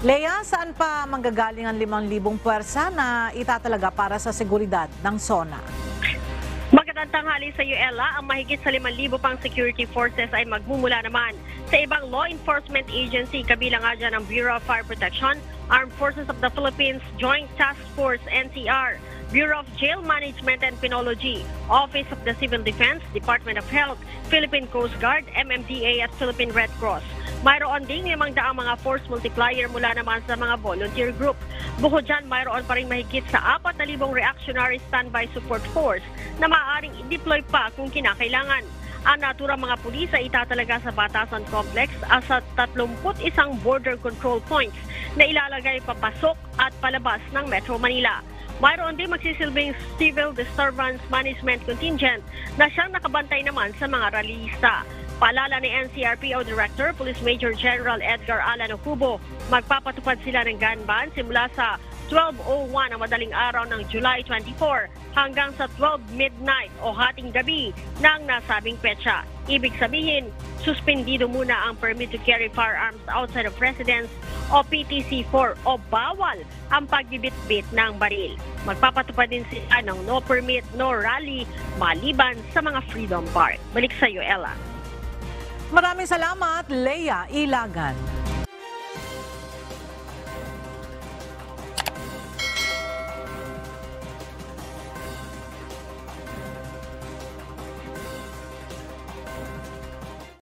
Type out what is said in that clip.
Lea, saan pa manggagaling ang 5,000 puwersa na itatalaga para sa seguridad ng SONA? Magandang tanghali sa Ella. Ang mahigit sa 5,000 pang security forces ay magmumula naman sa ibang law enforcement agency kabilang nga dyan ang Bureau of Fire Protection, Armed Forces of the Philippines, Joint Task Force, NCR, Bureau of Jail Management and Penology, Office of the Civil Defense, Department of Health, Philippine Coast Guard, MMDA at Philippine Red Cross. Mayroon ding limang daang mga force multiplier mula naman sa mga volunteer group. Bukod dyan, mayroon pa rin mahigit sa 4,000 reactionary standby support force na maaaring i-deploy pa kung kinakailangan. Ang naturang mga pulis ay itatalaga sa Batasan Complex at sa 31 border control points na ilalagay papasok at palabas ng Metro Manila. Mayroon din magsisilbing Civil Disturbance Management Contingent na siyang nakabantay naman sa mga rallyista. Paalala ni NCRPO Director, Police Major General Edgar Alan Ocubo, magpapatupad sila ng gun ban simula sa 12.01 ang madaling araw ng July 24 hanggang sa 12 midnight o hating gabi ng nasabing petsa. Ibig sabihin, suspendido muna ang permit to carry firearms outside of residence o PTC4 o bawal ang pagbibitbit ng baril. Magpapatupad din sila ng no permit, no rally maliban sa mga Freedom Park. Balik sa iyo, Ella. Maraming salamat, Lea Ilagan.